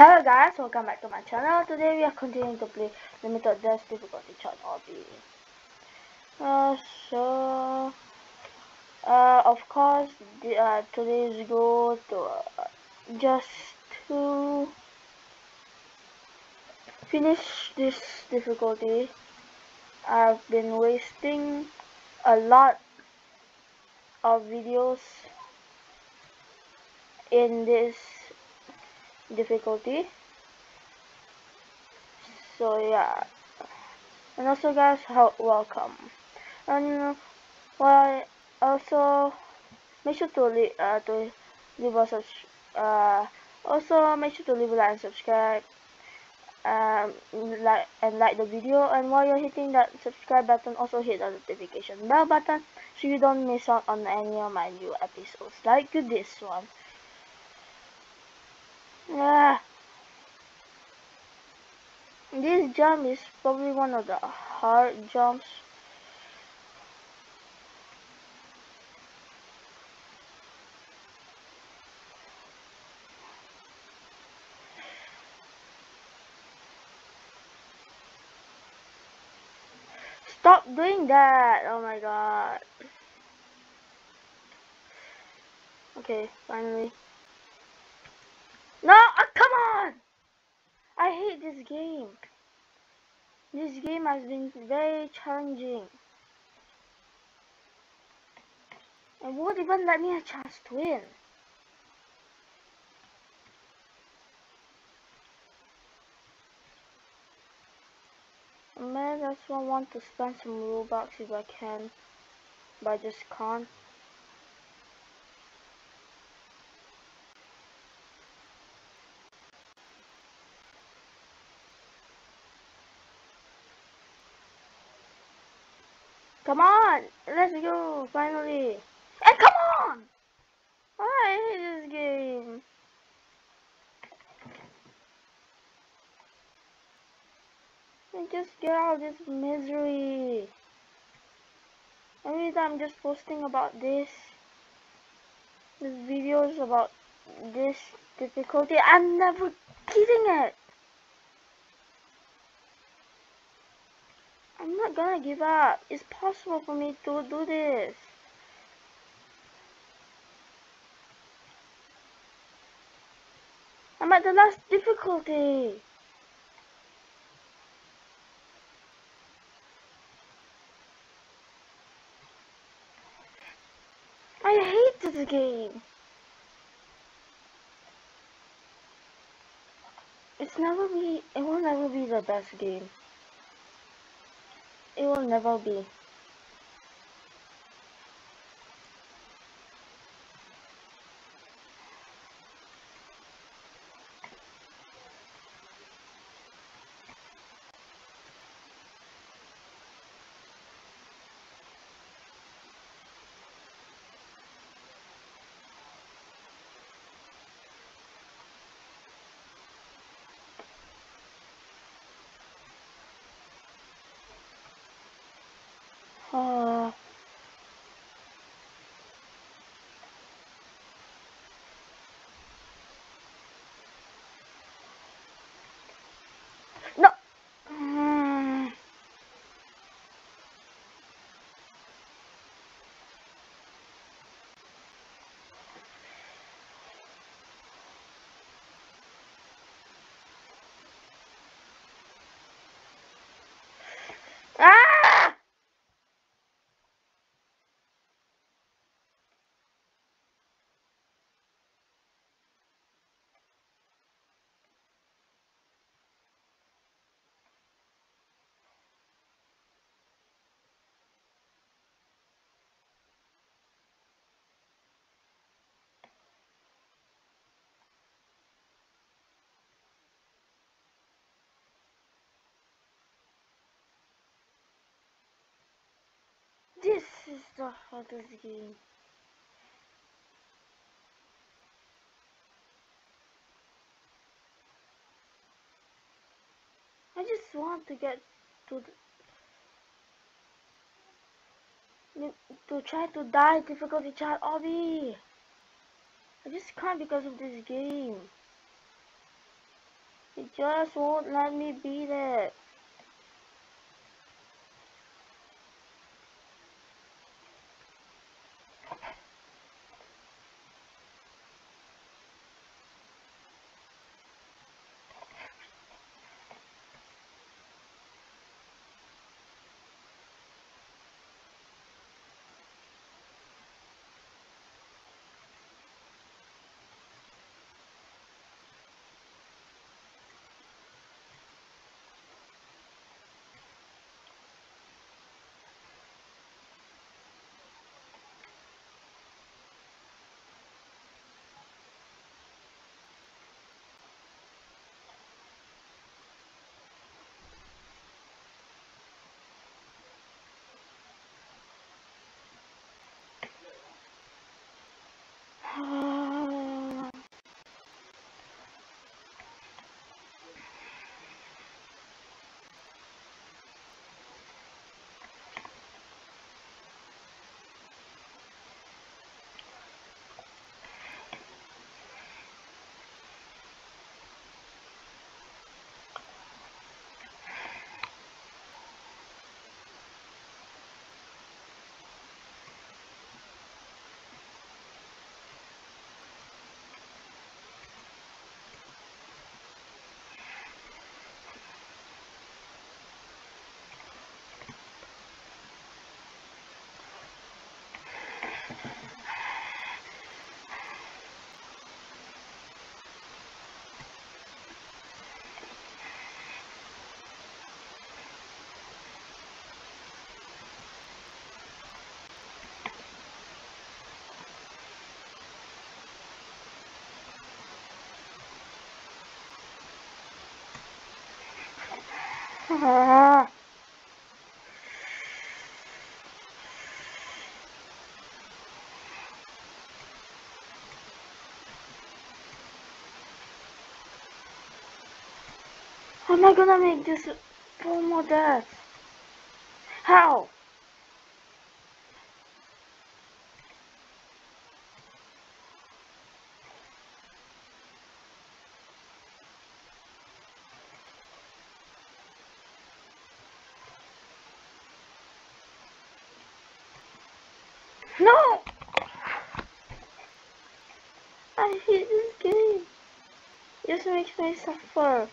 Hello guys, welcome back to my channel. Today we are continuing to play Limited Death Difficulty Chart Obby. Uh, so, uh, of course, the, uh, today's goal to uh, just to finish this difficulty. I've been wasting a lot of videos in this difficulty. So yeah. And also guys how welcome. And well also make sure to leave uh, to leave us uh also make sure to leave a like and subscribe um like and like the video. And while you're hitting that subscribe button also hit the notification bell button so you don't miss out on any of my new episodes like this one yeah this jump is probably one of the hard jumps Stop doing that! Oh my god. Okay, finally. No! Oh, come on! I hate this game. This game has been very challenging. And won't even let me a chance to win. Man, I want to spend some Robux if I can, but I just can't. Come on, let's go, finally. And come on! I hate this game. And just get out of this misery. Every time I'm just posting about this, this videos about this difficulty, I'm never getting it. I'm not gonna give up. It's possible for me to do this. I'm at the last difficulty. I hate this game. It's never be, it will never be the best game will never be. Uh, no. Mm. Ah! This is the game. I just want to get to the, to try to die difficulty chart obby. I just can't because of this game. It just won't let me beat it. How am I gonna make this four more deaths? How? No! I hate this game. It just makes me suffer.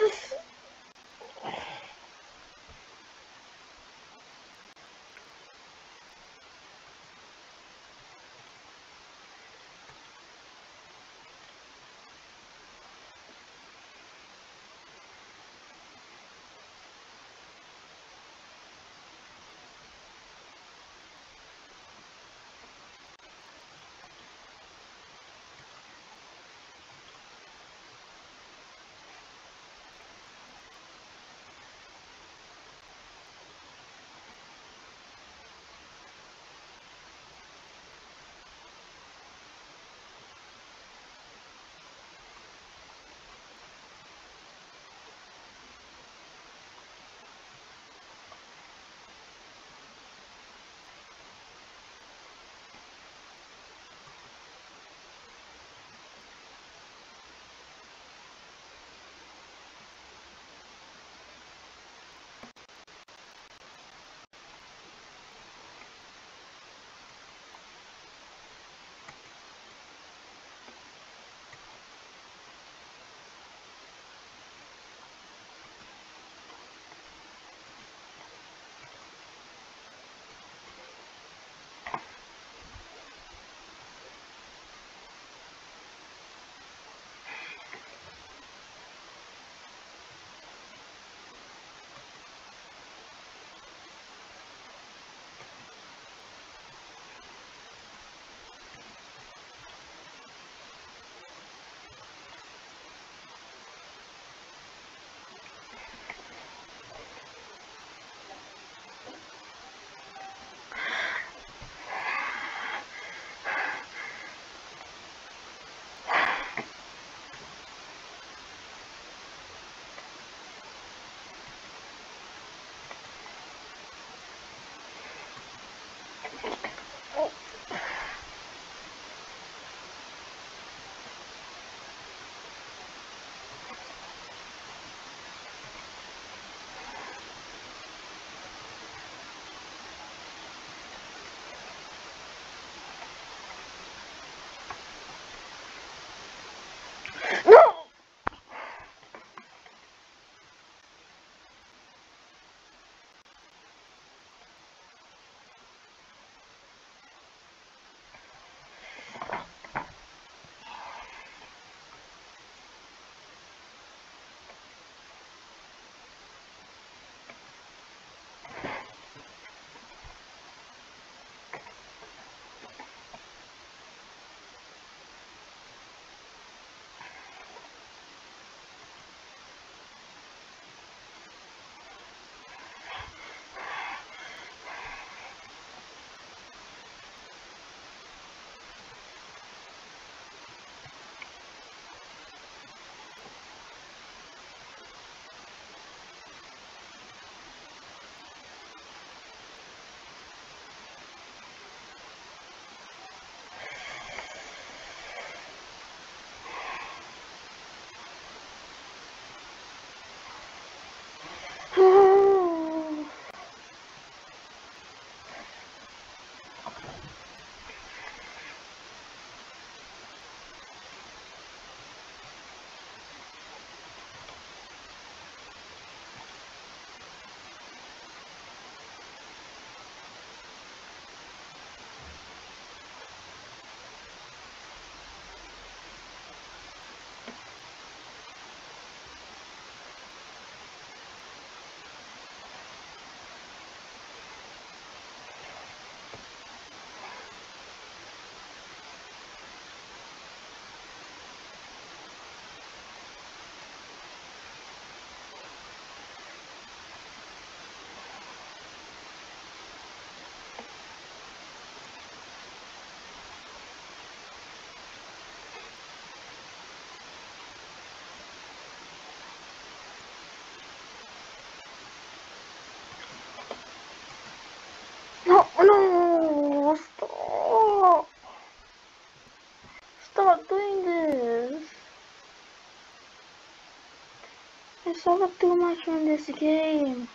the I suffered too much from this game.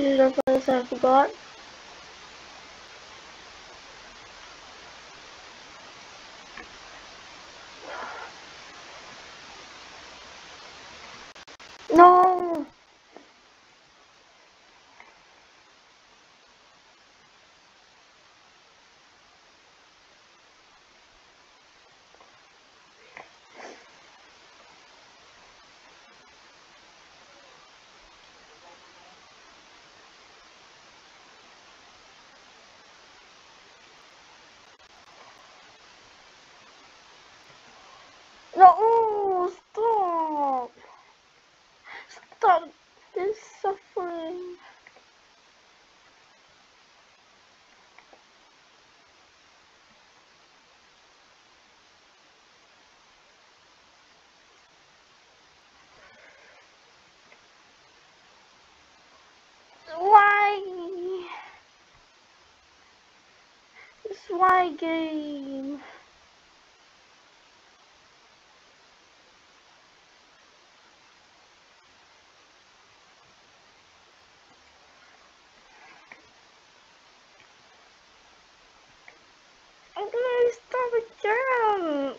I forgot. No! No! Stop! Stop this suffering! Why? Why game? I'm gonna stop again.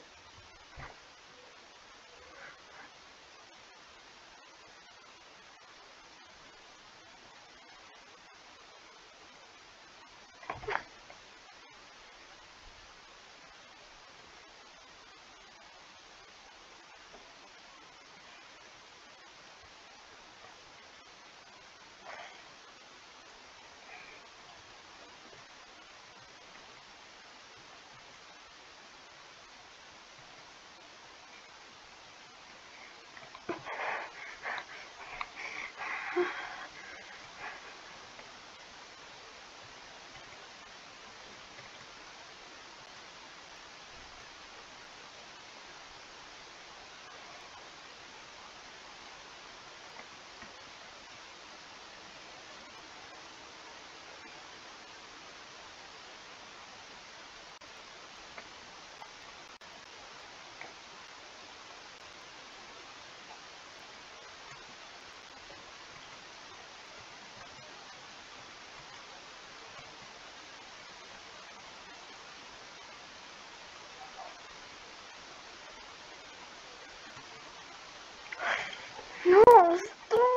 No, stop!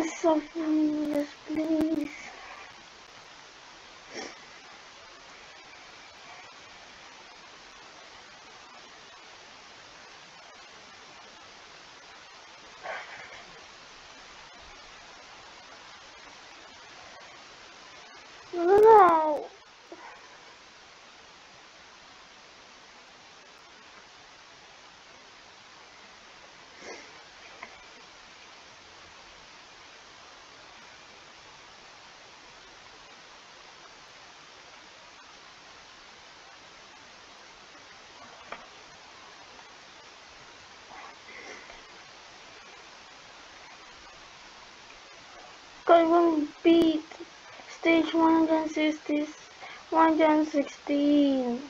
And the suffering, yes, please. No. Can't even beat stage 160, 116.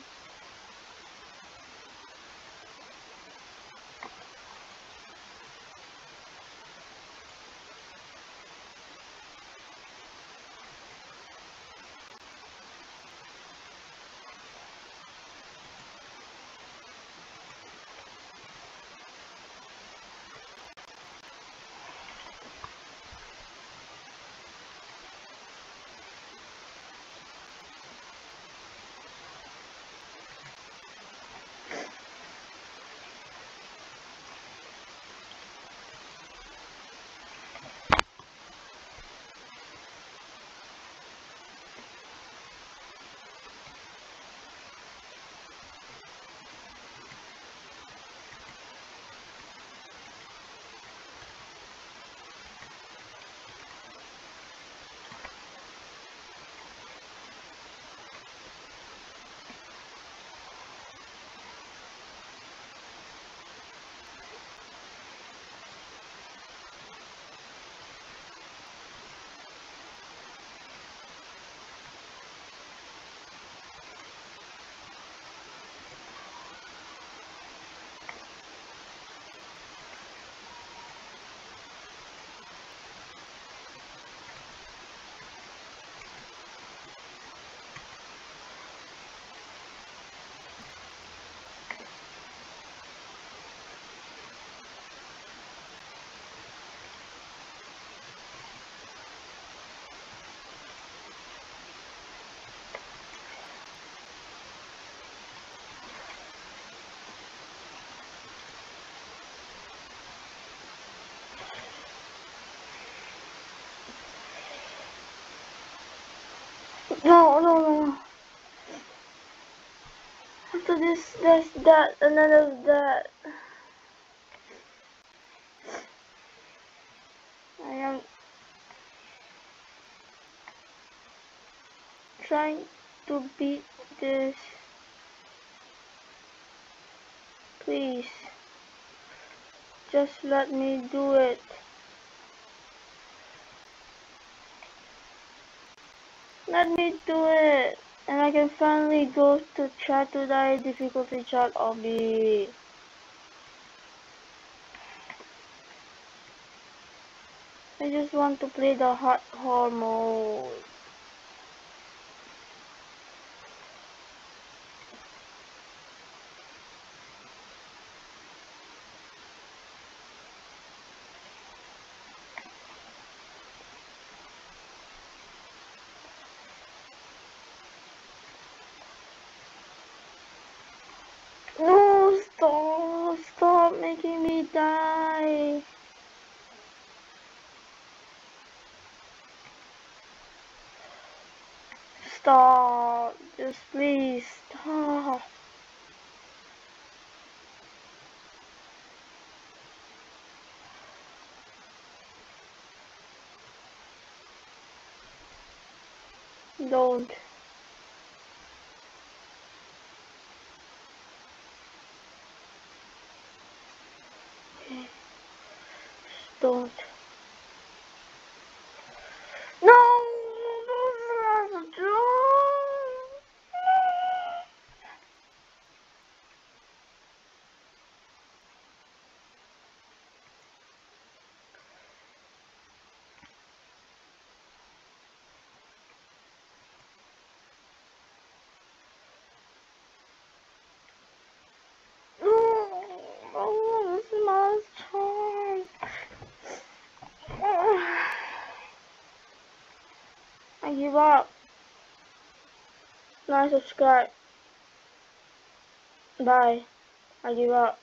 After this, that, and then there's that. I am trying to beat this. Please, just let me do it. Let me do it! And I can finally go to try to die difficulty chart obby. I just want to play the hardcore mode. No, stop, stop making me die. Stop, just please stop. Don't. Don't. No! Oh, this is my last chance. I give up. Now subscribe. Bye. I give up.